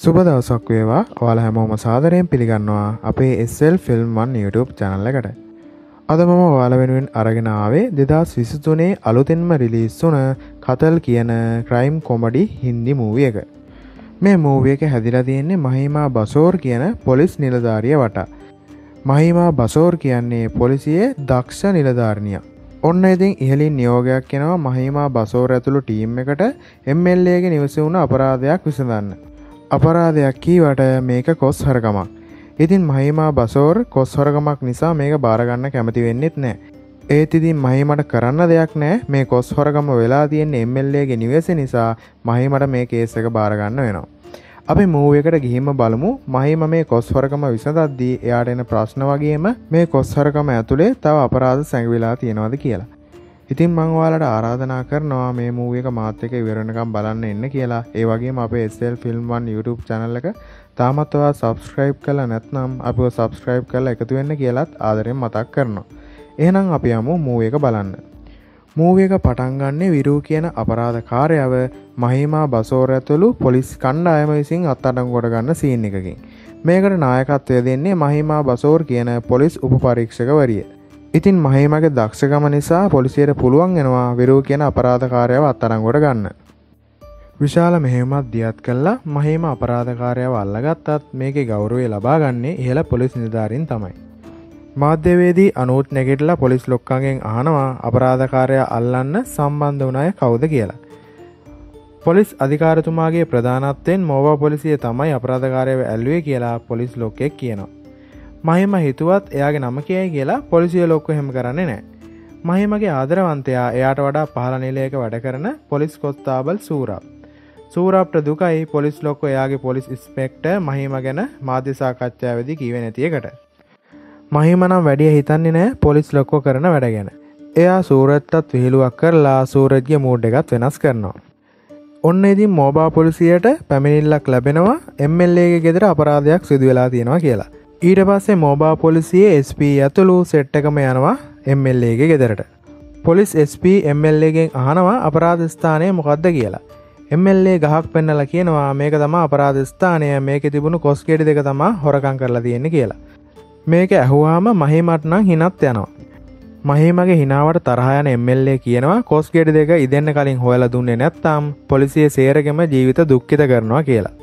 සුබ දවසක් වේවා. ඔයාල හැමෝම සාදරයෙන් පිළිගන්නවා අපේ එස්සල් ෆිල්ම්වන් YouTube චැනල්ල එකට. අද මම ඔයාල වෙනුවෙන් අරගෙනාවේ දෙදස් විසිතුනේ අලුතෙන්ම රිලිස් වුන කතල් කියන ක්‍රයිම් කොමඩි හින්දි මූවිය එක. මේ මූවියක හැදිලා තියෙන්නේ මහිමා බසෝර් කියන පොලිස් නිලධාරිය වට. මහිමා බසෝර් කියන්නේ පොලිසියේ දක්ෂ නිලධාරණය ඔන්න ඉතින් ඉහලින් නියෝගයක් කෙනවා මහිමා බසෝර ඇතුළු ටීම් එකට එම්ල්ලගේ නිවස වුණ අපරාධයක් විසඳන්න. අපරාධයක් කීවට මේක කොස් හරකමක් ඉතින් මහිමා බසෝර් කොස් හොරකමක් නිසා මේක බාරගන්න කැමති වෙන්නෙත් නෑ. ඒත් ඉතින් මහිමට කරන්න දෙයක් නෑ. මේ කොස් හොරකම වෙලා තියෙන් එම්ල්ලගේ නිවස නිසා මහිමට මේ කේස එක බාරගන්න වෙනවා. අපි මූවකට ගිහිම බලමු. මහිම මේ කොස් හොරකම විසඳද්දී එයාට එන ප්‍රශ්න වගේම මේ කොස් හොරකම ඇතුළේ තව අපරාධ සැඟවිලා තියෙනවාද කියලා. ඉතින් මංවාලට ආරාධනා කරනවා මේ මූුවක මාත්‍යක විවරණකම් බලන්න එන්න කියලා ඒ වගේ අපේ එස්සල් ෆිල්ම්වන් YouTube චැනල්ල එක තාමත්වා සබස්ක්‍රයිබ් කල නැත්නම් අප සබස්ක්‍රයිබ් කල එකතු වෙන්න කියලත් ආදරෙන් මතක් කරනවා. එහෙනම් අපි යමු මූුව එක බලන්න. මූුවක පටන්ගන්නේ විරූ කියන අපරාධ කාරයව මහිමා බසෝර ඇතුළු පොලිස් කණ්ඩායම විසින් අත්තටම් ගොඩ ගන්න සීන් එකකින්. මේකට නායකත්වය දෙන්නේ මහිමා බසෝර් කියන පොලිස් උප පරීක්ෂකවරිය. ඉතින් මහිමගේ දක්ෂකම නිසා පොලිසියට පුළුවන් එෙනවා විරූ කියන අපරාධකාරයව අත්තරංගොට ගන්න. විශාල මෙහෙමත් දියත් කල්ලා මහිම අපරාධකාරයව අල්ලගත්තත් මේක ගෞරුවේ ලබා ගන්නේ ඉහළ පොලිස් නිධාරින් තමයි. මාධ්‍යවේදී අනුත් නැගෙටලා පොලිස් ලොක්කගෙන් අහනවා අපරාධකාරය අල්ලන්න සම්බන්ධ වනාය කවුද කියලා. පොලිස් අධිකාරතුමාගේ ප්‍රධානත්වයෙන් මෝවා පොලිසිය තමයි අපරාධකාරයව ඇල්ලුවේ කියලා පොලිස් ලොක්කෙක් කියනවා. මහිම හිතුවත් එයාගේ නම කියයි කියලා පොලිසිය ලොක්ක හෙම කරන්නේ නෑ. මහිමගේ ආදරවන්තයා එයාට වඩා පහල නිලයක වැඩ කරන පොලිස් කොස්තාබල් සූරා. සූරාප්ට දුකයි පොලිස් ලොක්ක එයාගේ පොලිස් ස්පෙක්ට මහිම ගැන මාධ්‍යසාකච්ඡාවදි කීව නැතියකට. මහිමනම් වැඩිය හිතන්නේ නෑ පොලිස් ලොක්කෝ කරන වැඩ ගැන. එයා සූරත්තත් විහිළුවක් කරලා සූරජ්‍ය මූඩ් එකත් වෙනස් කරනවා. ඔන්න ඉතින් මෝබා පොලිසියට පැමිණිල්ලක් ලැබෙනවා එම්ල්ලේගේ ගෙදර අපරාධයක් සිදු වෙලා තියෙනවා කියලා. ඊට පස්සේ මෝබා පොලිසියේ SP ඇතුළු සෙට්ටකම යනවා එම්ල්ලගේ ගෙදරට. පොලිස් SP එම්ල්ලගෙන් අහනවා අපරාධස්ථානය මොකක්ද කියලා. එම්ල්ලේ ගහක් පෙන්නල කියනවා මේක තම අපරාධස්ථානය මේක තිබුණු කොස්කෙඩි දෙක තමා හොරකං කරලා තියෙන්නේ කියලා. මේක ඇහුවාම මහිමටනම් හිනත් යනවා. මහිමගේ හිනාවට තරහයන එම්ල්ලේ කියනවා කොස්ගෙඩි දෙක ඉදන්න කලින් හොයල දුන්නේ නැත්තම් පොලිසිය සේරගෙම ජීවිත දුක්කිත කරනවා කියලා.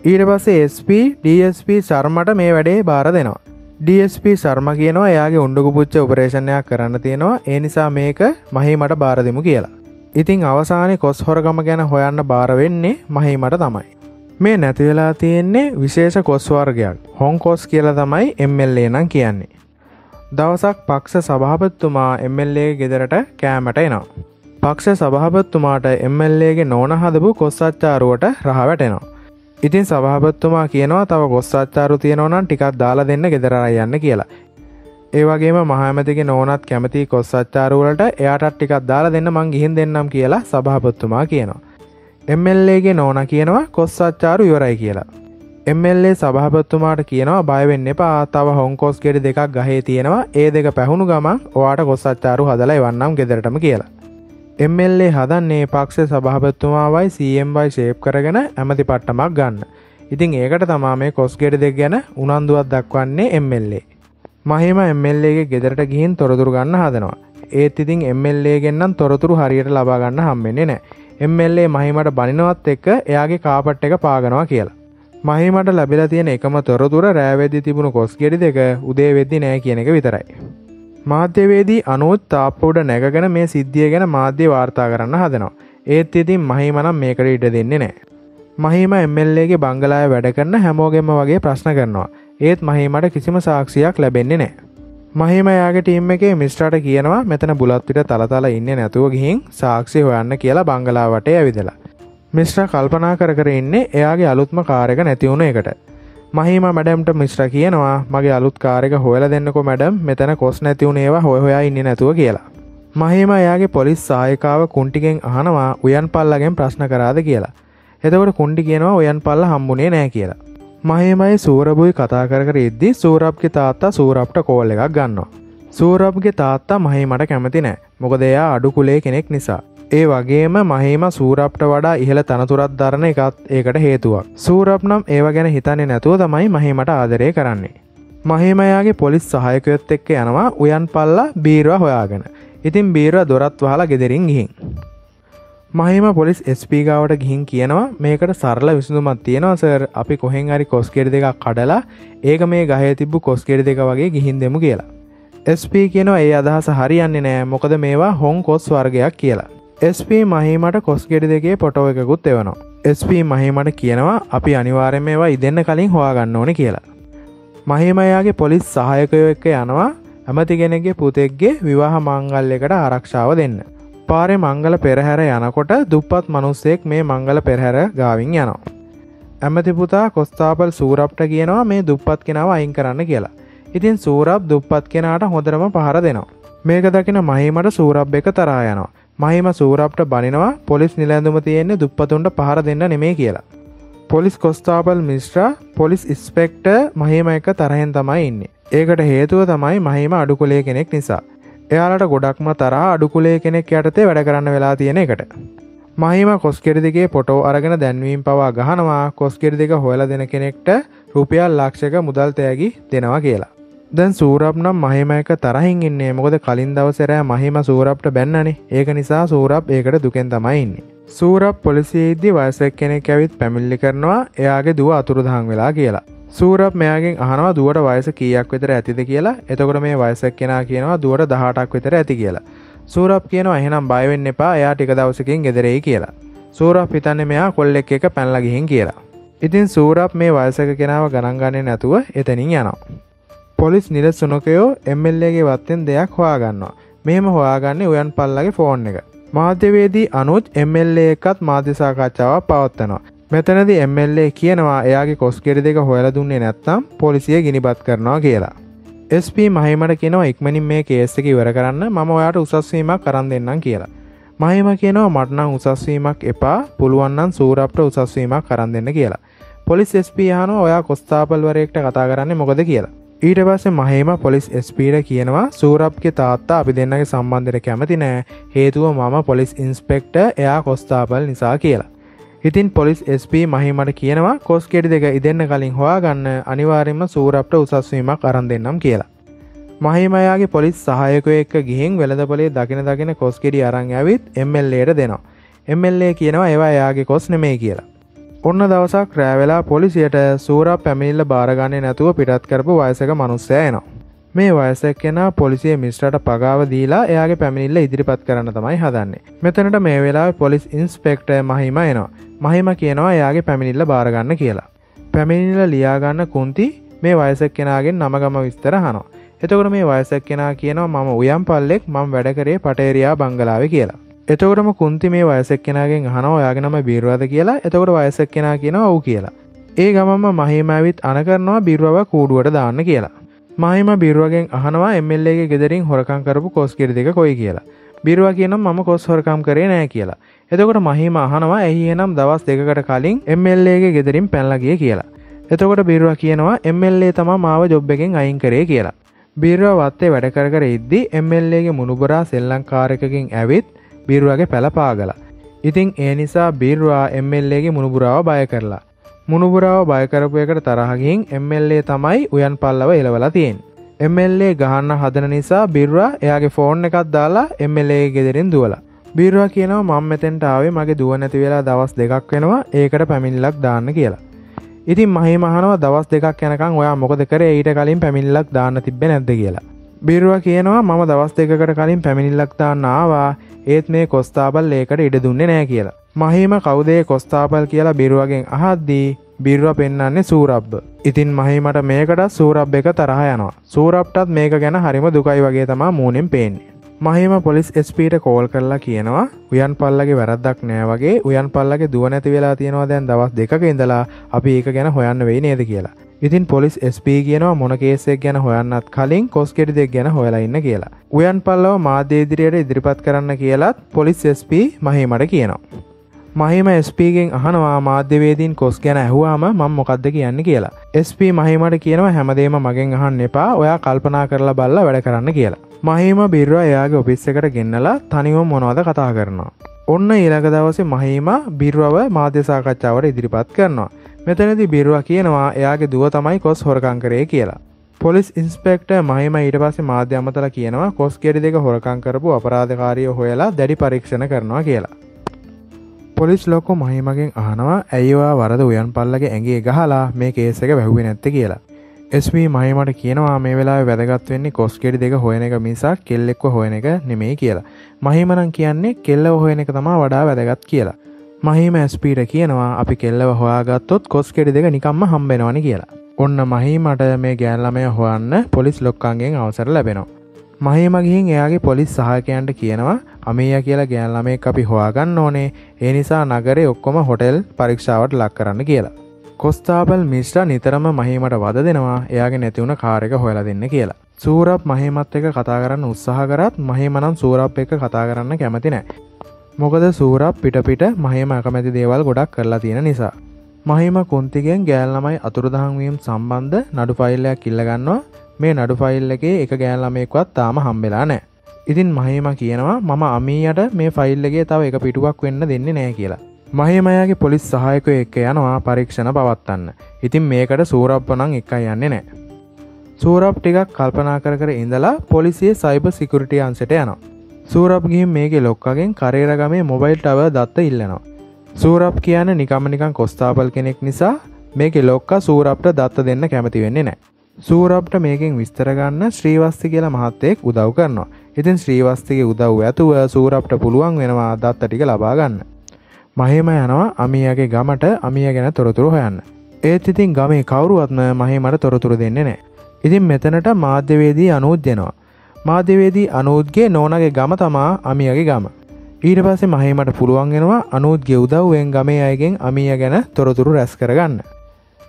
ඊට පස්සේ SP DSP සර්මට මේ වැඩේ බාර දෙනවා. DSP සර්ම කියනවා එයාගේ උන්ඩුකු පුච්ච උපරේෂණයක් කරන්න තියෙනවා ඒ නිසා මේක මහිමට බාරදමු කියලා. ඉතිං අවසානය කොස් හොරගම ගැන හොයන්න බාරවෙන්නේ මහිමට තමයි. මේ නැතිවෙලා තියෙන්නේ විශේෂ කොස්වර්ගයක් හොං කොස් කියල තමයි එම්ල්ලේ නම් කියන්නේ. දවසක් පක්ෂ සභාපත්තුමා එම්ල්ලේ ගෙදරට කෑමට එනවා. පක්ෂ සභාපත්තුමාට එම්ල්ලේගේ නෝන හදපු කොස්සච්චාරුවට රහ වැටෙනවා. ඉතින් සභාපත්තුමා කියනවා තව ගොස්සාච්චාරු තියෙනවනම් ටිකක් දාලා දෙන්න ගෙදරර යන්න කියලා. ඒවගේම මහමතික නෝනත් කැමති කොස්සච්චාරුවලට එයාටත් ටිකක් දාලා දෙන්න මං ගිහින් දෙන්නම් කියලා සභාපත්තුමා කියනවා. එම්ල්ලේගේ නෝන කියනවා කොස්සච්චාරු ඉවරයි කියලා. එම්ල්ලේ සභාපත්තුමාට කියනවා බයවෙන්න එපා තව හොංකෝස් ගෙඩි දෙකක් ගහේ තියෙනවා ඒ දෙක පැහුණු ගමන් ඔයාට කොස්සච්චාරු හදලා වන්නම් ගෙදරටම කියලා. එම්ල්ලේ හදන්නේ පක්ෂ සභාපත්තුමාවයි සම්වයි ශේප් කරගෙන ඇමති පට්ටමක් ගන්න. ඉතින් ඒකට තමා මේ කොස්ගෙඩ දෙක් ගැන උනන්දුවත් දක්වන්නේ එම්ල්ලේ. මහිම එම්ල්ලේගේ ගෙදරට ගිහින් තොරතුරු ගන්න හදනවා. ඒත් ඉතින් එම්ල්ලේ ගෙන්න්නම් තොරතුරු හරියට ලබාගන්න හම්බෙන්නේ නෑ. එම්ල්ලේ මහිමට බනිනවත් එක්ක එයාගේ කාපට් එක පාගනවා කියලා. මහිමට ලැබිල තියෙන එකම තොරතුර රෑවෙදදි තිබුණු කොස් ගෙඩි දෙක උදේ වෙද්දි නෑ කියන එක විතරයි. මාධ්‍යවේදී අනුත් තාප්පුඩ නැගගෙන මේ සිද්ධිය ගැන මාධ්‍ය වාර්තා කරන්න හදනවා. ඒත් ඉතින් මහිමනම් මේකට ඉට දෙන්නේ නෑ. මහිම එම්ල්ලේගේ බංගලාය වැඩ කරන්න හැමෝගෙම වගේ ප්‍රශ්න කරනවා. ඒත් මහිමට කිසිම සාක්ෂියක් ලැබෙන්නේ නෑ. මහිම යාගේ ටීම් එකේ මිස්ටාට කියනවා මෙතන බුලත්විට තලතල ඉන්න නැතුව ගිහින් සාක්ෂි හොයන්න කියලා බංගලාවට ඇවිදලා. මිස්ට්‍ර කල්පනා කර කර ඉන්නේ එයාගේ අලුත්ම කාරක නැතිවුණ එකට. මහිම මැඩම්ට මිස්්‍ර කියනවා මගේ අලුත් කාරක හොයල දෙන්නකො මැඩම් මෙතැන කොස් නැතිවුණ ඒවා හොය හොයා ඉන්න නැතුව කියලා. මහිම එයාගේ පොලිස් සායකාව කුන්ටිගෙන් අහනවා උයන් පල්ලගෙන් ප්‍රශ්න කරාද කියලා. එතකොට කුන්ඩි කියනවා ඔයන් පල්ල හම්බුණේ නෑ කියලා. මහිමයි සූරබුයි කතා කර ඉද්දි සූරබ්ගේ තාත්තා සූරප්ට කෝල් එකක් ගන්නවා. සූරබ්ගේ තාත්තා මහිමට කැමති නෑ මොකද එයා අඩු කුලේ කෙනෙක් නිසා. ඒ වගේම මහිම සූරප්ට වඩා ඉහළ තනතුරත් දරණ එකත් ඒකට හේතුවක්. සූරප් නම් ඒව ගැන හිතන්නේ නැතුව තමයි මහිමට ආදරය කරන්නේ. මහිමයාගේ පොලිස් සහයකයොත් එක්ක යනවා උයන් පල්ලා බීරවා හොයාගෙන. ඉතින් බීරවා දොරත් වහලා ගෙදරින් ගිහින්. මහිම පොලිස් ස්පීගාවට ගිහින් කියනවා මේකට සරල විසඳුමත් තියෙනවා සර් අපි කොහෙන් හරි කොස්කෙඩි දෙකක් කඩලා ඒක මේ ගහය තිබ්බු කොස්කෙඩි දෙක වගේ ගිහින් දෙමු කියලා. SP කියනවා ඒ අදහස හරියන්නේ නෑ මොකද මේවා හොන් කොස් වර්ගයක් කියලා. SP මහිමට කොස්ගෙඩි දෙකේ පොටෝ එකකුත් එවනවා. SP මහිමට කියනවා අපි අනිවාරෙන් මේවා ඉදන්න කලින් හොයාගන්න ඕන කියලා. මහිමයාගේ පොලිස් සහයකයෝ එක්ක යනවා ඇමතිගෙනගේ පුතෙක්ගේ විවාහ මංගල්ලකට ආරක්ෂාව දෙන්න. පාරෙ මංගල පෙරහැර යනකොට දුප්පත් මනුස්සෙක් මේ මංගල පෙරහැර ගාවින් යනවා. ඇමති පුතා කොස්ථාපල් සූරප්ට කියනවා මේ දුප්පත් කෙනාව අයින් කරන්න කියලා. ඉතින් සූරබ් දුප්පත් කෙනාට හොඳරම පහර දෙනවා. මේක දකින මහිමට සූරබ් එක තරා යනවා. මහිම සූරප්ට බනිනවා පොලිස් නිලැඳුම තියෙන්නේ දුප්පතුන්ට පහර දෙන්න නෙමේ කියලා. පොලිස් කොස්ථාපල් මිස්ට්‍රා පොලිස් ඉස්පෙක්ට මහිම එක තරහෙන් තමයි ඉන්නේ. ඒකට හේතුව තමයි මහිම අඩුකොලේ කෙනෙක් නිසා. එයාලට ගොඩක්ම තරා අඩුකුලේ කෙනෙක් යටතේ වැඩ කරන්න වෙලා තියෙන එකට. මහිම කොස්කෙරිදිගේ පොටෝ අරගෙන දැන්වීම් පවා ගහනවා කොස්කෙරි දෙක හොයල දෙන කෙනෙක්ට රුපියල් ලක්ෂක මුදල් තෑගි දෙනවා කියලා. දැන් සූරප් නම් මහිම එක තරහින් ඉන්නේ මොකද කලින් දවසරෑ මහිම සූරප්ට බැන්නනේ ඒක නිසා සූරප් ඒකට දුකෙන් තමයින්නේ. සූරප් පොලිසිේද්දි වයසක් කෙනෙක් ඇවිත් පැමිල්ලි කරනවා එයාගේ දුව අතුරුදහන් වෙලා කියලා. සූරප් මෙයාගෙන් අහනවා දුවට වයස කීයක් විතර ඇතිද කියලා එතකොට මේ වයසක් කෙනා කියනවා දුවට දහටක් විතර ඇති කියලා. සූරප් කියනවා එහෙනම් බයවෙන්න එපා එයා ටික දවසකින් ගෙදරෙයි කියලා. සූරප් හිතන්නේ මෙයා කොල්ලෙක් එක පැනලා ගිහින් කියලා. ඉතින් සූරප් මේ වයසක කෙනාව ගණන් ගන්නේ නැතුව එතනින් යනවා. පොලිස් නිලස් සුනකයෝ එම්ල්ලගේ වත්තෙන් දෙයක් හොයාගන්නවා. මෙහෙම හොයාගන්නේ උයන් පල්ලගේ ෆෝන් එක. මාධ්‍යවේදී අනුජ් එම්ල්ල එකත් මාධ්‍යසාකච්ඡාවක් පවත්වනවා. මෙතනද එම්ල්ලේ කියනවා එයාගේ කොස්ගෙරි දෙක හොයල දුන්නේ නැත්තම් පොලිසිය ගිනිබත් කරනවා කියලා. SP මහිමට කියනවා ඉක්මනින් මේ කේස්සක ඉවර කරන්න මම ඔයාට උසස්වීමක් කරන් දෙන්නම් කියලා. මහිම කියනවා මටනම් උසස්වීමක් එපා පුළුවන්නන් සූරප්ට උසස්වීමක් කරන් දෙන්න කියලා. පොලිස් SP හන ඔයා කොස්ථාපල්වරයෙක්ට කතා කරන්න මොකද කියලා. ඊට පස්සේ මහේම පොලිස් ස්පීට කියනවා සූරප්ගේ තාත්තා අපි දෙන්නගේ සම්බන්ධයට කැමති නෑ හේතුව මම පොලිස් ඉන්ස්පෙක්ට එයා කොස්ථාපල් නිසා කියලා. ඉතින් පොලිස් SP මහිමට කියනවා කොස්කෙඩි දෙක ඉදන්න කලින් හොයාගන්න අනිවාරෙන්ම සූරප්ට උසස්වීමක් අරන් දෙන්නම් කියලා. මහිමයාගේ පොලිස් සහයකය එක්ක ගිහින් වෙළදපොලේ දකින දකින කොස්කෙඩි අරං ඇවිත් එම්ල්ලට දෙනවා. එම්ල්ලේ කියනවා ඒවා එයාගේ කොස් නෙමේ කියලා. ඔන්න දවසක් රෑවෙලා පොලිසියට සූරා පැමිල්ල බාරගන්නේ නැතුව පිටත් කරපු වයසක මනුස්සය එනවා. මේ වයසක් කෙන පොලිසිය මිස්ටට පගාව දීලා එයාගේ පැමිණිල්ල ඉදිරිපත් කරන්න තමයි හදන්නේ. මෙතනට මේ වෙලා පොලිස් ඉන්ස්පෙක්ට මහිම එනවා. මහිම කියනවා එයාගේ පැමිණිල්ල බාරගන්න කියලා. පැමිණිල්ල ලියාගන්න කුන්ති මේ වයසක් කෙනගෙන් නමගම විස්තර හනවා. එතකොට මේ වයසක් කෙනා කියනවා මම උයම් පල්ලෙක් මං වැඩකරේ පටේරයා බංගලාව කියලා. එතකොටම කුන්ති මේ වයසක් කෙනගෙන් හන ඔයාගෙනම බීරවාද කියලා එතකොට වයසක් කෙනා කියනවා ඔවු කියලා. ඒ ගමම මහිමඇවිත් අනකරනවා බිරුවව කූඩුවට දාන්න කියලා. මහිම බිරුවගෙන් අහනවා එම්ල්ලගේ ගෙදරින් හොරකං කරපු කොස්කිරි දෙක කොයි කියලා. බිරුව කියනම් මම කොස් හොරකම් කරේ නෑ කියලා. එතකොට මහිම අහනවා ඇහි එනම් දවස් දෙකට කලින් එම්ල්ලගේ ගෙදරින් පැල්ලගිය කියලා. එතකොට බිරුව කියනවා එම්ල්ලේ තම මාව ජොබ් එකෙන් අයින් කරේ කියලා. බිරුව වත්තේ වැඩ කර කර ඉද්දි එම්ල්ලගේ මුණුබරා සෙල්ලංකාරකකින් ඇවිත් බිරුවගේ පැළපාගලා. ඉතිං ඒ නිසා බිරුවා එම්ල්ලගේ මුණුබුරාව බය කරලා. මුණුබුරාව බයකරපු එකට තරහගින් එම්ල්ලේ තමයි උයන් පල්ලව එලවලා තියෙන්. එම්ල්ලේ ගහන්න හදන නිසා බිර්වා එයාගේ ෆෝන් එකත් දාලා එම්ල්ලේ ගෙදරින් දුවලා. බිර්වා කියනවා මං මෙතෙන්ට ආවේ මගේ දුව නැති වෙලා දවස් දෙකක් වෙනවා ඒකට පැමිණිල්ලක් දාන්න කියලා. ඉතින් මහි මහනව දවස් දෙකක් යනකං ඔයා මොකද කරේ ඊට කලින් පැමිණිල්ලක් දාන්න තිබෙ නැද්ද කියලා. බිරුව කියනවා මම දවස් දෙකට කලින් පැමිණිල්ලක් දාන්න ආවා ඒත් මේ කොස්ථාපල් ඒකට ඉඩ දුන්නේ නෑ කියලා. මහිම කවුදේ කොස්ථාපල් කියලා බිරුවගෙන් අහද්දී බිරුව පෙන්න්නන්නේ සූරබ්බ. ඉතින් මහිමට මේකට සූරබ් එක තරහ යනවා. සූරප්ටත් මේක ගැන හරිම දුකයි වගේ තමා මූනෙන් පේන්නේ. මහිම පොලිස් ස්පීට කෝල් කරලා කියනවා උයන් පල්ලගේ වැරද්දක් නෑ වගේ උයන් පල්ලගේ දුව නැති වෙලා තියෙනවා දැන් දවස් දෙක ඉඳලා අපි ඒක ගැන හොයන්න වෙයි නේද කියලා. ඉතින් පොලිස් SP කියනවා මොන කේසෙක් ගැන හොයන්නත් කලින් කොස්කෙඩි දෙක් ගැන හොයලා ඉන්න කියලා. උයන් පල්ලව මාධ්‍යේදිරියට ඉදිරිපත් කරන්න කියලත් පොලිස් SP මහිමට කියනවා. මහිම ස්පගෙන් අහනවා මාධ්‍යවේදීන් කොස් ගැන ඇහවාම මං මොකක්ද කියන්න කියලා. SP මහිමට කියනවා හැමදේම මගෙන් අහන්න එපා ඔයා කල්පනා කරලා බල්ල වැඩ කරන්න කියලා. මහිම බිරවා එයාගේ ඔපිස්ස එකට ගෙන්නලා තනිවම් මොනවද කතා කරනවා. ඔන්න ඊළඟ දවසේ මහිම බිර්වව මාධ්‍ය සාකච්ඡාවට ඉදිරිපත් කරනවා. මෙතනදි බිරුව කියනවා එයාගේ දුව තමයි කොස් හොරකං කරේ කියලා. පොලිස් ඉන්ස්පෙක්ට මහිම ඊට පස්සේ මාධ්‍ය අමතල කියනවා කොස් ගෙඩි දෙක හොරකං කරපු අපරාධකාරිය හොයලා දැඩි පරීක්ෂණ කරනවා කියලා. පොලිස් ලොක්කො මහිමගෙන් අහනවා ඇයිවා වරද උයන් පල්ලගේ ඇගේ ගහලා මේ කේස එක වැැහුවේ නැත්ත කියලා. ස්ව මහිමට කියනවා මේ වෙලා වැදගත් වෙන්නේ කොස්ගෙඩි දෙක හොයන එක මිසක් කෙල්ලෙක්ව හොයන එක නෙමේ කියලා. මහිමනන් කියන්නේ කෙල්ලව හොයන එක තමා වඩා වැදගත් කියලා. මහිම ඇස්පීට කියනවා අපි කෙල්ලව හොයාගත්තොත් කොස්කෙඩි දෙක නිකම්ම හම්බෙනවනි කියලා. ඔන්න මහිමට මේ ගෑල්ලමය හොයන්න පොලිස් ලොක්කන්ගෙන් අවසර ලැබෙනවා. මහිමගිහින් එයාගේ පොලිස් සහකයන්ට කියනවා අමේය කියලා ගෑල්ලමෙක් අපි හොයාගන්න ඕනේ ඒ නිසා නගරේ ඔක්කොම හොටෙල් පරීක්ෂාවට ලක් කරන්න කියලා. කොස්තාපල් මිස්්ට නිතරම මහිමට වද දෙනවා එයාගේ නැතිවුණ කාරක හොයලා දෙන්න කියලා. සූරප් මහිමත් එක කතා කරන්න උත්සාහ කරත් මහිමනම් සූරප් එක කතා කරන්න කැමති නෑ. මොකද සූරප් පිටපිට මහිම අකමැති දේවල් ගොඩක් කරලා තියෙන නිසා. මහිම කුන්තිගෙන් ගෑල්ලමයි අතුරුදහංවීම් සම්බන්ධ නඩු ෆයිල්ලයක් කිල්ලගන්නවා මේ නඩු ෆයිල් එකේ එක ගෑල්ලමෙක්වත් තාම හම්බෙලා නෑ. ඉතින් මහිම කියනවා මම අමීයට මේ ෆයිල්ලගේ තව එක පිටුවක් වෙන්න දෙන්නේ නෑ කියලා. මහිමයාගේ පොලිස් සහයක එක්ක යනවා පරීක්ෂණ පවත්වන්න. ඉතින් මේකට සූරප්පනං එකයි යන්නේ නෑ. සූරප් ටිකක් කල්පනා කර කර ඉඳලා පොලිසිය සයිබ සිකුරිටිය අන්සට යනවා. සූරප් ගිහින් මේකේ ලොක්කගෙන් කරේරගමේ මොබයිල් ටව දත්ත ඉල්ලනවා. සූරප් කියන නිකම නිකන් කොස්ථාපල් කෙනෙක් නිසා මේක ලොක්ක සූරප්ට දත්ත දෙන්න කැමති වෙන්නේ නෑ. සූරප්ට මේකින් විස්තරගන්න ශ්‍රීවස්ති කියලා මහත්තයෙක් උදව් කරනවා. ඉතින් ශ්‍රීවස්තිගේ උදව් ඇතුව සූරප්ට පුළුවන් වෙනවා දත්ත ටික ලබාගන්න. මහිම යනවා අමියගේ ගමට අමිය ගැන තොරතුරු හොයන්න. ඒත් ඉතින් ගමේ කවරුවත්ම මහිමට තොරතුරු දෙන්නේ නෑ. ඉතින් මෙතනට මාධ්‍යවේදී අනුත් දෙනවා. මාධ්‍යවේදී අනුත්ගේ නෝනගේ ගම තමා අමියගේ ගම. ඊට පස්සේ මහිමට පුළුවන්ගෙනවා අනුත්ගේ උදව්වෙන් ගමේ අයගෙන් අමිය ගැන තොරතුරු රැස් කරගන්න.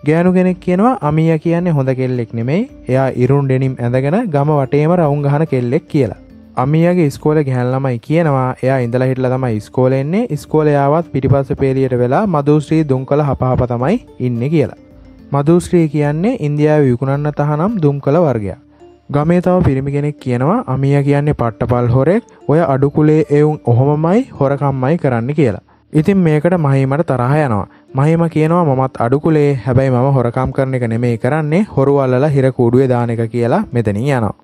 ගෑනු කෙනෙක් කියනවා අමිය කියන්නේ හොඳ කෙල්ලෙක් නෙමෙයි එයා ඉරුන් ඩෙනිම් ඇඳගෙන ගම වටේම රවුන් ගහන කෙල්ලෙක් කියලා. අමියගේ ස්කෝල ගැහැල්ලමයි කියනවා එයා ඉඳලා හිටල තමයි ස්කෝලෙන්නේ ස්කෝලයාවත් පිටිපස්ස පේලියට වෙලා මදුශ්‍රී දුම් කළ හපහප තමයි ඉන්න කියලා. මදුශ්‍රී කියන්නේ ඉන්දියාව විකුණන්න තහනම් දුම් කළ වර්ගයක්. ගමේ තව පිරිමි කෙනෙක් කියනවා අමිය කියන්නේ පට්ටපල් හොරෙක් ඔය අඩුකුලේ එවුන් ඔහොමමයි හොරකම්මයි කරන්න කියලා. ඉතින් මේකට මහිමට තරහ යනවා. මහිම කියනවා මමත් අඩුකුලේ හැබැයි මම හොරකම් කරන එක නෙමේ කරන්නේ හොරුවල්ලලා හිරකූඩුවේ දාන එක කියලා මෙතනින් යනවා.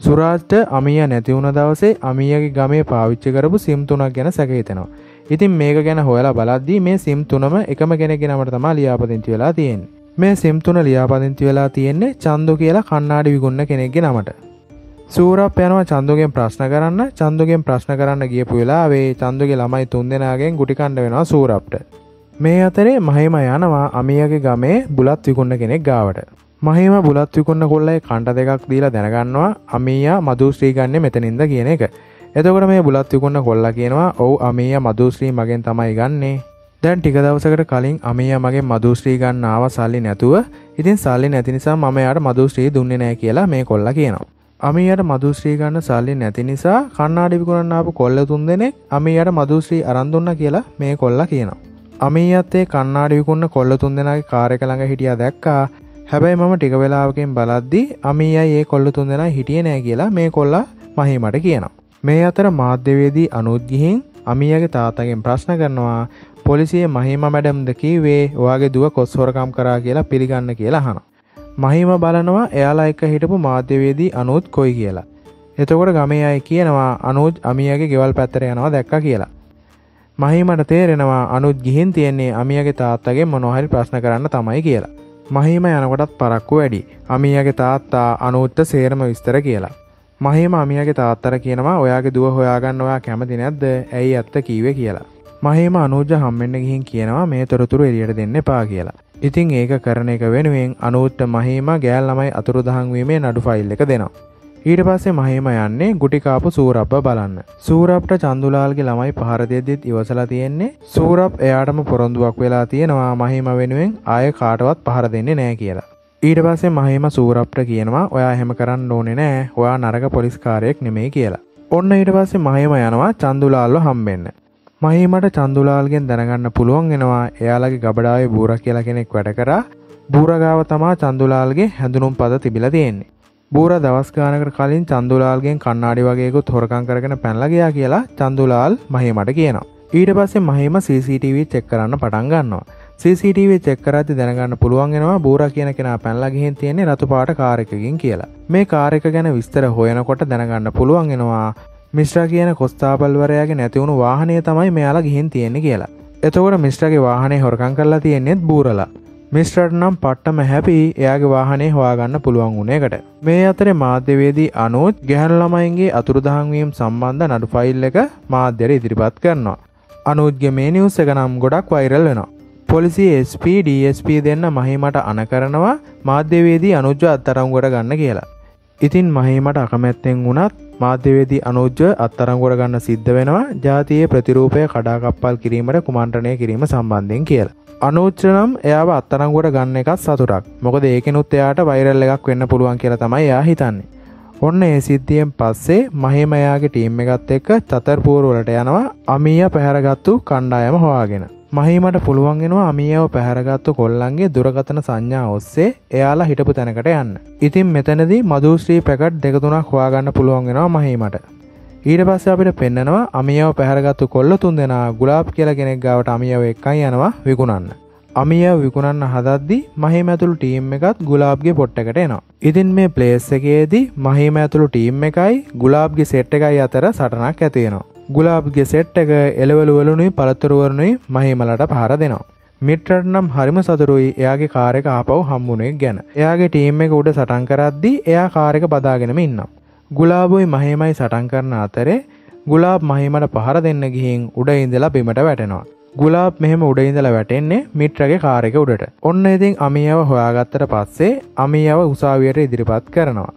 සුරාජ්ට අමිය නැතිවුණ දවසේ අමියගේ ගමේ පාවිච්චි කරපු සිම් තුනක් ගැන සැකහිතෙනවා. ඉතින් මේක ගැන හොයලා බලද්දී මේ සිම් තුනම එකම කෙනෙක්ගේ නමට තමා ලියාපදිංචි වෙලා තියෙන්නේ. මේ සිම් තුන ලියාපදිංචි වෙලා තියෙන්නේ චන්දු කියලා කන්නාඩි විගුන්න කෙනෙක්ගේ නමට. සූරප් යනවා චන්දුගෙන් ප්‍රශ්න කරන්න චන්දුගෙන් ප්‍රශ්න කරන්න ගියපු වෙලාවේ චන්දුගේ ළමයි තුන්දෙනගෙන් ගුටිකණ්ඩ වෙනවා සූරප්ට. මේ අතරේ මහිම යනවා අමියගේ ගමේ බුලත් විකුන්න කෙනෙක් ගාවට. මහිම බුලත් විකුන්න කොල්ලයි කණ්ට දෙකක් දීලා දැනගන්නවා අමීයා මදුශ්‍රී ගන්න මෙතනින්ද කියන එක. එතකොට මේ බුලත් විකුන්න කොල්ලා කියනවා ඔවු අමීය මදුශ්‍රී මගෙන් තමයි ගන්නේ. දැන් ටික දවසකට කලින් අමීය මගේ මදුශ්‍රී ගන්න ආව සල්ලි නැතුව ඉතින් සල්ලි නැති නිසා මම යාට මදුශ්‍රී දුන්නේ නෑ කියලා මේ කොල්ලා කියනවා. අමියට මදුශ්‍රී ගන්න සල්ලි නැති නිසා කන්නාඩි විකුණන්න ආපු කොල්ල තුන් දෙනෙක් අමියට මදුශ්‍රී අරන් දුන්න කියලා මේ කොල්ලා කියනවා. අමීයත් ඒ කන්නාඩි විකුන්න කොල්ල තුන් දෙනාගේ කාර්යක ළඟ හිටියා දැක්කා හැබැයි මම ටික වෙලාවකින් බලද්දි අමීයයි ඒ කොල්ල තුන් දෙනා හිටිය නෑ කියලා මේ කොල්ලා මහිමට කියනවා. මේ අතර මාධ්‍යවේදී අනුද්ගිහින් අමියගේ තාතගෙන් ප්‍රශ්න කරනවා පොලිසිය මහිම මැඩම්ද කීවේ ඔයාගේ දුව කොස් හොරකම් කරා කියලා පිළිගන්න කියලා අහන. මහිම බලනවා එයාලා එක හිටපු මාධ්‍යවේදී අනුත් කොයි කියලා. එතකොට ගමේ අය කියනවා අනුජ් අමියගේ ගෙවල් පැත්තර යනවා දැක්ක කියලා. මහිමට තේරෙනවා අනුත් ගිහින් තියෙන්නේ අමියගේ තාත්තගේ මොනොහරි ප්‍රශ්න කරන්න තමයි කියලා. මහිම යනකොටත් පරක්කු වැඩි අමියගේ තාත්තා අනුත්ත සේරම විස්තර කියලා. මහිම අමියගේ තාත්තර කියනවා ඔයාගේ දුව හොයාගන්න ඔයා කැමති නැද්ද ඇයි ඇත්ත කීවේ කියලා. මහිම අනුජ හම්මෙන්න්න ගිහින් කියනවා මේ තොරතුරු එලියට දෙන්න පා කියලා. ඉතින් ඒක කරන එක වෙනුවෙන් අනුත්ත මහිම ගෑල් ළමයි අතුරුදහංවීමේ නඩු ෆයිල් එක දෙනවා. ඊට පස්සේ මහිම යන්නේ ගුටිකාපු සූරප්ප බලන්න. සූරප්ට චන්දුලාල්ගේ ළමයි පහර දෙද්දිත් ඉවසලා තියෙන්නේ සූරප් එයාටම පොරොන්දුවක් වෙලා තියෙනවා මහිම වෙනුවෙන් ආය කාටවත් පහර දෙන්නේ නෑ කියලා. ඊට පස්සේ මහිම සූරප්ට කියනවා ඔයා එහෙම කරන්න ඕනේ නෑ ඔයා නරක පොලිස්කාරයෙක් නෙමෙයි කියලා. ඔන්න ඊට පස්සේ මහිම යනවා චන්දුලාල්ව හම්බෙන්න. මහිමට චන්දුලාල්ගෙන් දැනගන්න පුළුවන් වෙනවා එයාලගේ ගබඩාවේ බූර කියලා කෙනෙක් වැඩ කරා බූරගාව තමා චන්දුලාල්ගේ හැඳුනුම් පද තිබිලා තියෙන්නේ. බූර දවස් ගානකට කලින් චන්දුලාල්ගෙන් කන්නාඩි වගේකුත් හොරකං කරගෙන පැනලගයා කියලා චන්දුලාල් මහිමට කියනවා. ඊට පස්සේ මහිම CCTV චෙක් කරන්න පටන් ගන්නවා. CCTV චෙක් කරද්දි දැනගන්න පුළුවන් වෙනවා බූරා කියන කෙනා පැනලා ගිහින් තියෙන්නේ රතු පාට කාර් එකකින් කියලා. මේ කාර් එක ගැන විස්තර හොයනකොට දැනගන්න පුළුවන් වෙනවා මිස්ට්‍රා කියන කොස්තාපල්වරයාගේ නැතිවුණු වාහනය තමයි මෙයාලා ගිහින් තියෙන්නේ කියලා. එතකොට මිස්ට්‍රගේ වාහනේ හොරකං කරලා තියෙන්නේෙත් බූරලා. මිස්ටර් නම් පට්ටම හැපි එයාගේ වාහනේ හොයාගන්න පුළුවන් වුණේකට. මේ අතරේ මාධ්‍යවේදී අනුත් ගැහන් ළමයින්ගේ අතුරුදහන්වීම් සම්බන්ධ නඩු ෆයිල් එක මාධ්‍යර ඉදිරිපත් කරනවා. අනුද්ගේ මේ නිවස් එක නම් ගොඩක් වෛරල් වෙනවා. පොලිසි SP DSP දෙන්න මහිමට අන කරනවා මාධ්‍යවේදී අනුජ්‍ය අත්තරංගොට ගන්න කියලා. ඉතින් මහිමට අකමැත්තෙන් වුණත් මාධ්‍යවේදී අනුජ්‍ය අත්තරංගොට ගන්න සිද්ධ වෙනවා ජාතියේ ප්‍රතිරූපය කඩාකප්පල් කිරීමට කුමන්ට්‍රණය කිරීම සම්බන්ධයෙන් කියලා. අනෝච්චනම් එයාව අත්තරංගොට ගන්න එකත් සතුටක් මොකද ඒකෙනුත් එයාට වෛරල් එකක් වෙන්න පුළුවන් කියලා තමයි යා හිතන්නේ. ඔන්න ඒ සිද්ධියෙන් පස්සේ මහිමයාගේ ටීම් එකත් එක්ක චතරපූරුවලට යනවා අමීය පැහැරගත්තු කණ්ඩායම හොයාගෙන. මහිමට පුළුවන්ගෙනවා අමියාව පැහැරගත්තු කොල්ලන්ගේ දුරගතන සංඥා ඔස්සේ එයාලා හිටපු තැනකට යන්න. ඉතින් මෙතනදී මදුශ්‍රී පැකට් දෙකතුනක් හොයාගන්න පුළුවන්ගෙනවා මහිමට. ඊට පස්ස අපිට පෙන්න්නනවා අමියාව පැහරගත්තු කොල්ල තුන් දෙනා ගුලාප් කියල කෙනෙක් ගාවට අමියාව එක්කයි යනවා විකුණන්න. අමිය විකුණන්න හදද්දි මහිම ඇතුළු ටීම් එකත් ගුලාබ්ගේ පොට්ටකට එනවා. ඉතින් මේ ප්ලේස් එකේදී මහිම ඇතුළු ටීම් එකයි ගුලාබ්ගේ සෙට් එකයි අතර සටනක් ඇතියෙනවා. ගුලාබ්ගේ සෙට් එක එලවලුවලුනුයි පළතුරුවරණුයි මහිමලට පහර දෙනවා. මිට්‍රට නම් හරිම සතුරුයි එයාගේ කාරක ආපව් හම්බුණෙක් ගැන එයාගේ ටීම් එක උඩ සටන් කරද්දි එයා කාරක බදාගෙනම ඉන්නම්. ගුලාබොයි මහිමයි සටන් කරන අතරේ ගුලාබ් මහිමට පහර දෙන්න ගිහින් උඩ ඉඳලා බිමට වැටෙනවා. ගුලාබ් මෙහෙම උඩ ඉඳලා වැටෙන්නේ මිට්‍රගේ කාරක උඩට. ඔන්න ඉතින් අමියව හොයාගත්තට පස්සේ අමියව උසාවියට ඉදිරිපත් කරනවා.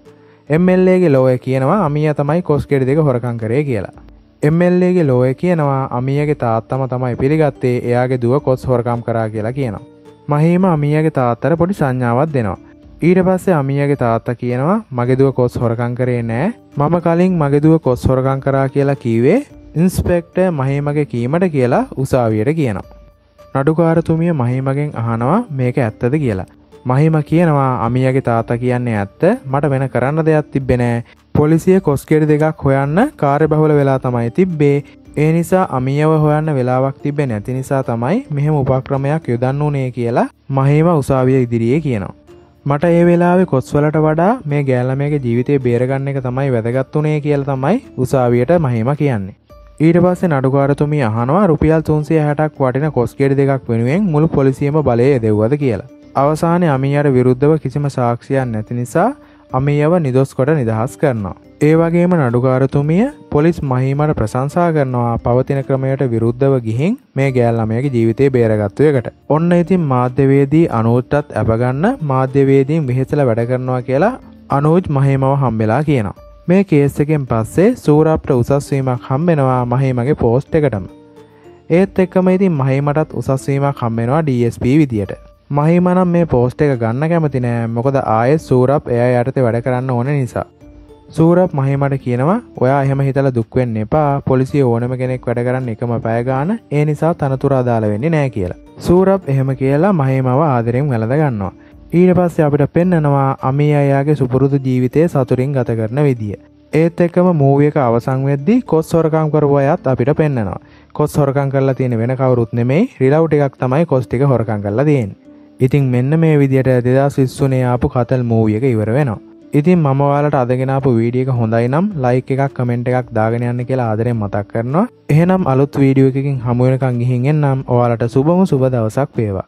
එම්ල්ලේගේ ලෝය කියනවා අමිය තමයි කොස්කෙඩි දෙක හොරකං කරේ කියලා. එම්ල්ලේගේ ලෝය කියනවා අමියගේ තාත්තම තමයි පිළිගත්තේ එයාගේ දුව කොස් හොරකම් කරා කියලා කියනවා. මහිම අමියගේ තාත්තර පොඩි සංඥාවත් දෙනවා. ඊට පස්සේ අමියගේ තාත්තා කියනවා මගෙදුව කොස් හොරකං කරේ නෑ මම කලින් මගෙදුව කොස් හොරකං කරා කියලා කීවේ ඉන්ස්පෙක්ට මහිමගේ කීමට කියලා උසාවියට කියනවා. නඩුකාරතුමිය මහිමගෙන් අහනවා මේක ඇත්තද කියලා. මහිම කියනවා අමියගේ තාත්තා කියන්නේ ඇත්ත මට වෙන කරන්න දෙයක් තිබෙනෑ පොලිසිය කොස්කෙඩි දෙකක් හොයන්න කාර්ය බහුල වෙලා තමයි තිබ්බේ ඒ නිසා අමියව හොයන්න වෙලාවක් තිබෙ නැති නිසා තමයි මෙහෙම උපක්‍රමයක් යොදන්න වනේ කියලා මහිම උසාවිය ඉදිරියේ කියනවා. මට ඒ වෙලාවෙ කොස්වලට වඩා මේ ගෑල්ලමගේ ජීවිතය බේරගන්න එක තමයි වැදගත්වනේ කියල තමයි උසාවියට මහිම කියන්නේ. ඊට පස්සේ නඩුකාරතුමි අහනවා රුපියල් තුන්සේ හැටක් වටින කොස්කෙඩි දෙකක් වෙනුවෙන් මුළු පොලිසියම බලය දෙව්වද කියලා. අවසානය අමියට විරුද්ධව කිසිම සාක්ෂයන් නැති නිසා අමියව නිදොස් කොට නිදහස් කරනවා. ඒ වගේම නඩුකාරතුමිය පොලිස් මහිමට ප්‍රශංසා කරනවා පවතින ක්‍රමයට විරුද්ධව ගිහින් මේ ගෑල්ලමයගේ ජීවිතය බේරගත්තුවකට. ඔන්න ඉතින් මාධ්‍යවේදී අනූත්තත් ඇපගන්න මාධ්‍යවේදීන් විහෙසල වැඩ කරනවා කියලා අනූජ් මහිමව හම්බෙලා කියනවා. මේ කේස් එකෙන් පස්සේ සූරප්ට උසස්වීමක් හම්බෙනවා මහිමගේ පෝස්ට් එකටම. ඒත් එක්කම ඉතින් මහිමටත් උසස්වීමක් හම්බෙනවා DSP විදියට. මහිමනම් මේ පෝස්ට් එක ගන්න කැමති නෑ මොකද ආයෙත් සූරප් එය යටතේ වැඩ කරන්න ඕන නිසා. සූරප් මහිමට කියනවා ඔයා එහෙම හිතල දුක්වෙන්න එපා පොලිසිය ඕනම කෙනෙක් වැඩ කරන්න එකම පෑගාන ඒ නිසා තනතුර අදාළ වෙන්නේ නෑ කියලා. සූරප් එහෙම කියලා මහිමව ආදරෙන් වැළඳ ගන්නවා. ඊට පස්සේ අපිට පෙන්නනවා අමී අයාගේ සුපුරුදු ජීවිතය සතුරින් ගත කරන විදිිය. ඒත් එක්කම මූවියක අවසං වෙද්දි කොස් හොරකම් කරපු අයත් අපිට පෙන්න්නනවා කොස් හොරකං කරලා තියෙන වෙන කවරුත් නෙමේ රිලව් එකක් තමයි කොස්ටික හොරකං කරලා තියෙන් ඉතින් මෙන්න මේ විදියට දෙදස් විස්සුනේ ආපු කතල් මූවියක ඉවර වෙනවා. ඉතින් මම ඔයාලට අදගෙනපු වීඩියක හොඳයි නම් ලයික් එකක් කමෙන්ට් එකක් දාගෙන යන්න කියලා ආදරෙන් මතක් කරනවා. එහෙනම් අලුත් වීඩියෝ එකකින් හමුවෙනකං ගිහින් එන්නම්. ඔයාලට සුබම සුබ දවසක් වේවා.